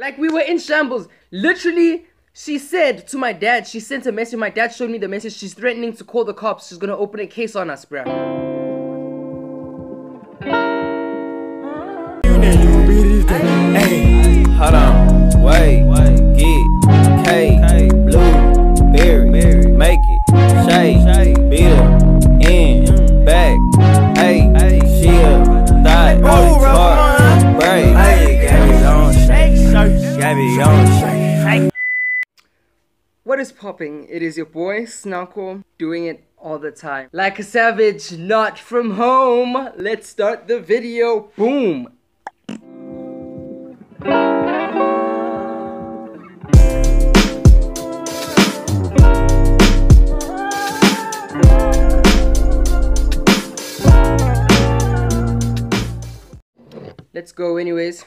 Like we were in shambles. Literally, she said to my dad, she sent a message. My dad showed me the message. She's threatening to call the cops. She's gonna open a case on us, bruh. It is your boy Snakho doing it all the time. Like a savage, not from home. Let's start the video. Boom. Let's go anyways.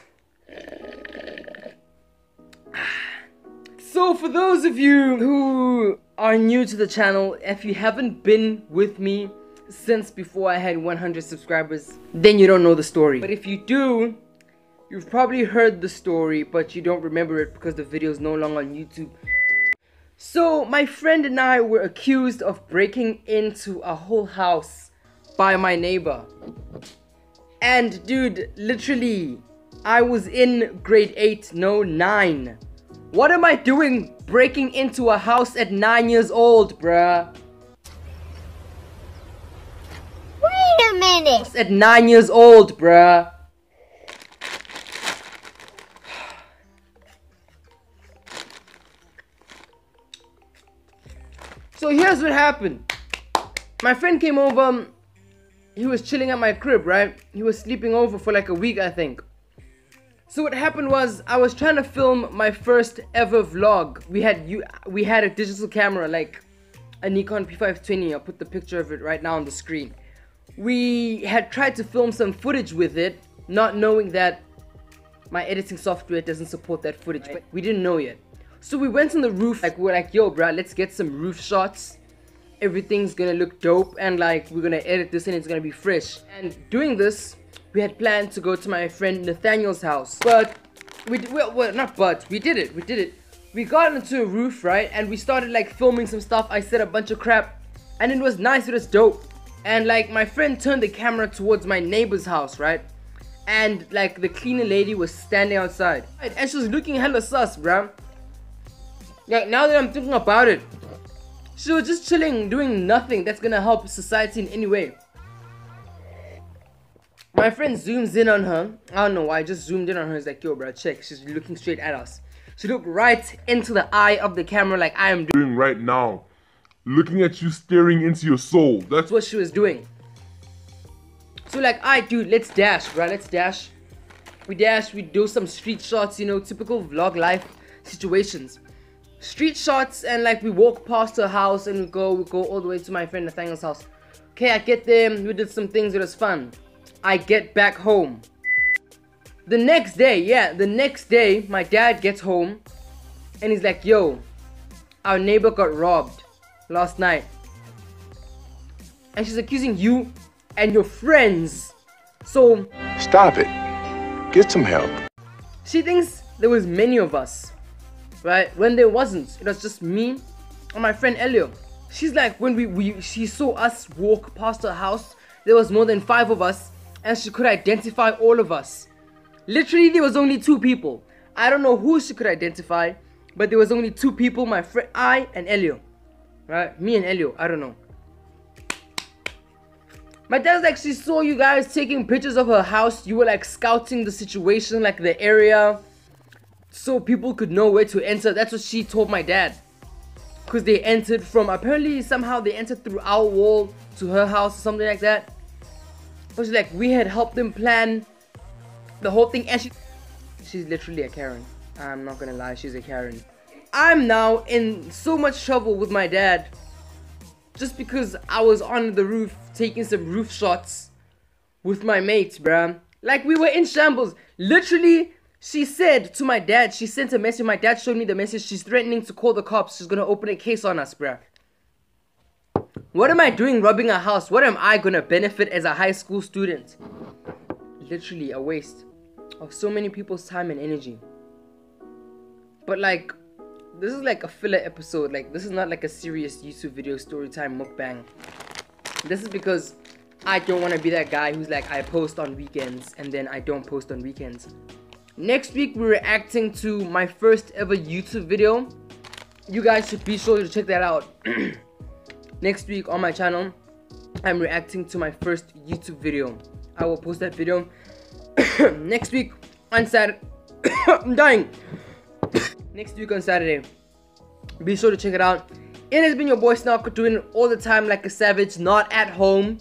So for those of you who are new to the channel, if you haven't been with me since before I had 100 subscribers, then you don't know the story. But if you do, you've probably heard the story, but you don't remember it because the video is no longer on YouTube. So my friend and I were accused of breaking into a whole house by my neighbor. And dude, literally, I was in grade 8, no 9. What am I doing breaking into a house at 9 years old, bruh? Wait a minute. At 9 years old, bruh. So here's what happened. My friend came over. He was chilling at my crib, right? He was sleeping over for like a week, I think. So what happened was I was trying to film my first ever vlog. We had you we had a digital camera like a Nikon P520. I'll put the picture of it right now on the screen. We had tried to film some footage with it, not knowing that my editing software doesn't support that footage, but we didn't know yet. So we went on the roof, like we're like, yo, bro, let's get some roof shots. Everything's gonna look dope, and like we're gonna edit this and it's gonna be fresh. And doing this, we had planned to go to my friend Nathaniel's house, but we well, well not but we did it, we did it. We got onto a roof, right, and we started like filming some stuff. I said a bunch of crap, and it was nice, it was dope. And like my friend turned the camera towards my neighbor's house, right? And like the cleaner lady was standing outside, and she was looking hella sus, bruh. Like now that I'm thinking about it, she was just chilling, doing nothing that's gonna help society in any way. My friend zooms in on her. I don't know why, I just zoomed in on her. He's like, yo, bro, check. She's looking straight at us. She looked right into the eye of the camera like I am doing right now. Looking at you staring into your soul. That's what she was doing. So like, alright dude, let's dash, bro. Let's dash. We dash, we do some street shots, you know, typical vlog life situations. Street shots and like we walk past her house and we go, we go all the way to my friend Nathaniel's house. Okay, I get there, we did some things, it was fun. I get back home. The next day, yeah, the next day, my dad gets home and he's like, yo, our neighbor got robbed last night. And she's accusing you and your friends. So Stop it. Get some help. she thinks there was many of us, right? When there wasn't, it was just me and my friend Elio. She's like, when we, we she saw us walk past her house, there was more than five of us, and she could identify all of us. Literally, there was only two people. I don't know who she could identify, but there was only two people, my friend, I and Elio. Right? Me and Elio, I don't know. My dad's like, she saw you guys taking pictures of her house. You were like scouting the situation, like the area, so people could know where to enter. That's what she told my dad. Because they entered from, apparently, somehow they entered through our wall to her house or something like that. She's like, we had helped them plan the whole thing. And she, she's literally a Karen. I'm not gonna lie, she's a Karen. I'm now in so much trouble with my dad just because I was on the roof taking some roof shots with my mates, bruh. Like we were in shambles. Literally, she said to my dad, she sent a message. My dad showed me the message. She's threatening to call the cops. She's gonna open a case on us, bruh. What am I doing robbing a house? What am I gonna benefit as a high school student? Literally a waste of so many people's time and energy. but like this is like a filler episode. Like this is not like a serious YouTube video story time mukbang. This is because I don't want to be that guy who's like I post on weekends and then I don't post on weekends. Next week we're reacting to my first ever YouTube video. You guys should be sure to check that out. Next week on my channel, I'm reacting to my first YouTube video. I will post that video next week on Saturday. I'm dying. next week on Saturday. Be sure to check it out. It has been your boy Snark doing it all the time like a savage, not at home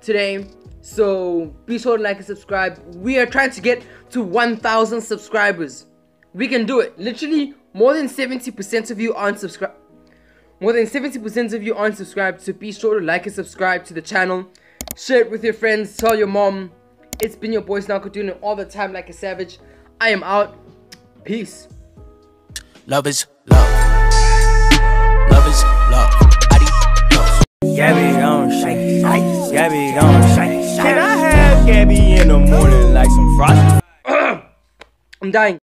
today. So be sure to like and subscribe. We are trying to get to 1,000 subscribers. We can do it. Literally, more than 70% of you aren't subscribed. More than 70% of you aren't subscribed, so be sure to like and subscribe to the channel. Share it with your friends, tell your mom. It's been your boy Snakho doing it all the time like a savage. I am out. Peace. Love is love. Love is love. Adios. Gabby gon' shake, Gabby gon' shake. Can I have Gabby in the morning like some frosty? I'm dying.